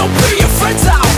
So be your friends out